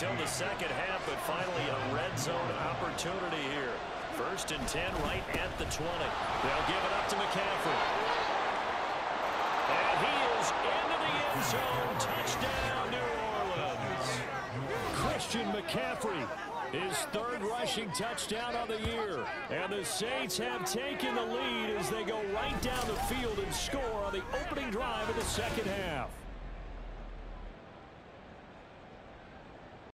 until the second half, but finally a red zone opportunity here. First and 10 right at the 20. They'll give it up to McCaffrey. And he is into the end zone. Touchdown, New Orleans. Christian McCaffrey, his third rushing touchdown of the year. And the Saints have taken the lead as they go right down the field and score on the opening drive of the second half.